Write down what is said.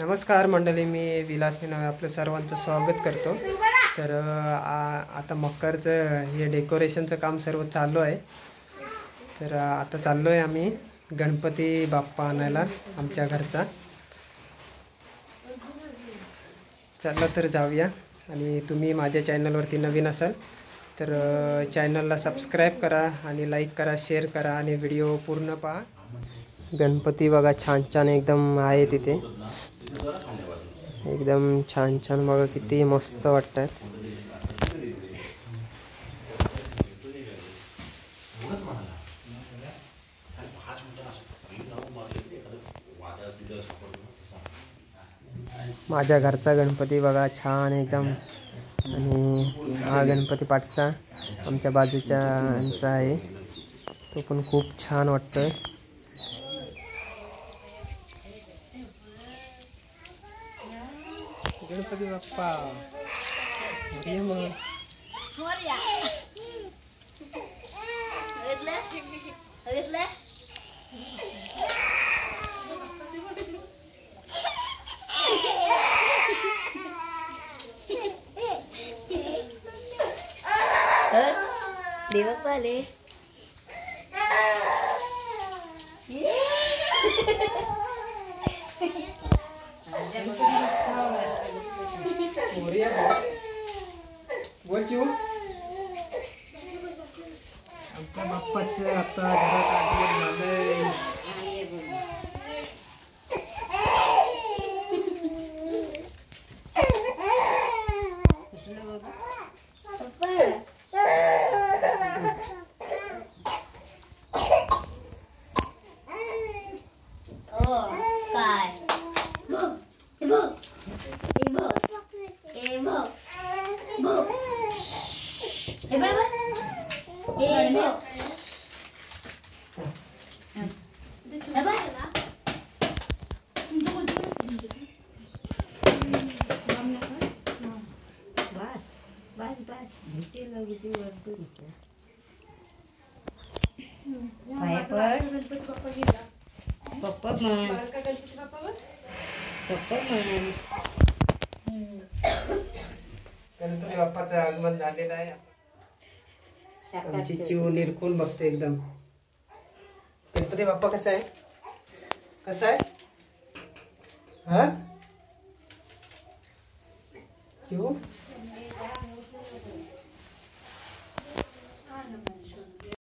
नमस्कार मंडळी मी विलास मीनवे आपलं सर्वांचं स्वागत करतो. तर आ- आता मकरचं हे डेकोरेशनचं काम सर्व चालू आहे. तर आता चाललो आहे आम्ही गणपती बाप्पा आणायला आमच्या घरचा. चला तर जाऊया. आणि तुम्ही माझ्या चॅनलवरती नवीन असाल तर चॅनलला सबस्क्राईब करा आणि लाईक करा शेअर करा आणि व्हिडिओ पूर्ण पहा. गणपती बघा छान छान एकदम आहे तिथे. एकदम छान छान. बघा किती मस्त वाटतात. माझ्या घरचा गणपती बघा छान एकदम. आणि हा गणपती पाठचा आमच्या बाजूच्या यांचा आहे. तो पण खूप छान वाटतोय. quiero pedir una papá. María, mamá. María. ¿Qué va. आले बोल चिऊ आमच्या बाप्पाचं आता घरात आगमन झालंय ओ काय बघ हे बघ हे बघ हे बघ बघ हे बघ हे बघ हे बघ पप्पा म्हण पप्पा म्हण गणपती बाप्पाचं आगमन झालेलं आहे. आमची चिव बघते एकदम. गणपती बाप्पा कसा आहे? कसा आहे? हा?